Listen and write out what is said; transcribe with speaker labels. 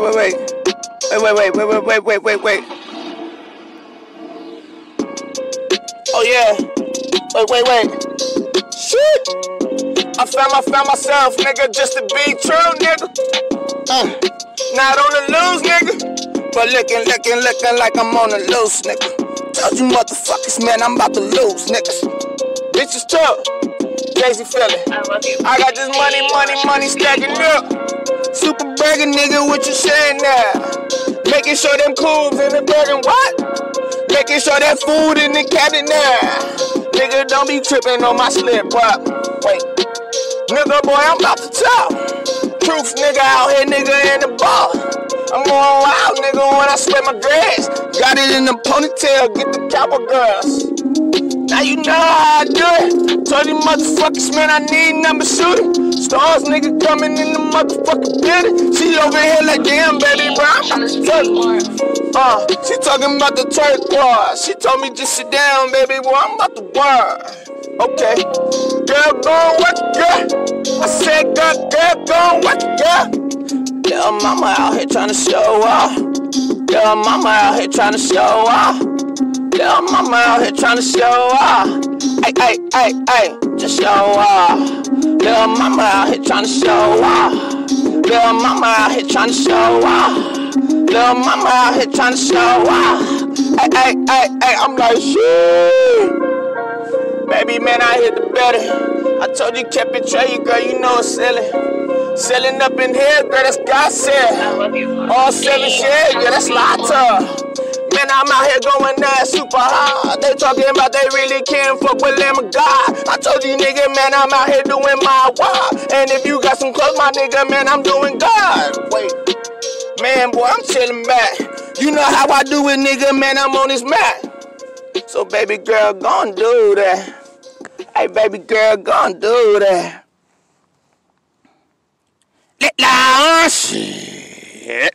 Speaker 1: wait, wait. Wait, wait, wait, wait, wait, wait, wait, wait. Oh yeah. Wait, wait, wait. Shit. I found, I found myself, nigga, just to be true, nigga. Uh, not on the loose, nigga. But looking, looking, looking like I'm on the loose, nigga. Told you motherfuckers, man, I'm about to lose, niggas. Bitches tough. Crazy feeling. I got this money, money, money stacking up. Super bragging, nigga, what you saying now? Making sure them cools in the and what? Making sure that food in the cabinet now. Nigga, don't be tripping on my slip, but wait. Nigga, boy, I'm about to talk. Truth, nigga, out here, nigga, in the ball. I'm going wild, nigga, when I sweat my grass. Got it in the ponytail, get the cowboy girls. Now you know how I do it. Told you motherfuckers, man, I need number shooter. Stars, nigga, coming in the motherfucking building. She over here like, damn, baby, bro, I'm. Uh, she talking about the turquoise. She told me just sit down, baby, boy, I'm about to work. Okay. Girl, go what, girl? I said, girl, girl, go what, girl? Little mama out here trying to show off. Little mama out here trying to show off. Little mama out here trying to show off. Ay, ay, ay, ay, just show off. Little mama out here trying to show off. Little mama out here trying to show off. Little mama out here trying to show off. Ay, ay, ay, ay, I'm like, shit. Baby, man, I hit the better. I told you kept it tray, girl, you know it's silly. Selling up in here, girl, that's gossip. All seven shit, yeah, that's lotta. Man, I'm out here going that super hard. They talking about they really can't fuck with of God. I told you, nigga, man, I'm out here doing my wild. And if you got some clothes, my nigga, man, I'm doing God. Wait, man, boy, I'm chilling back. You know how I do it, nigga, man, I'm on this mat. So, baby girl, gon' do that. Hey, baby girl, gon' do that. Let down shit.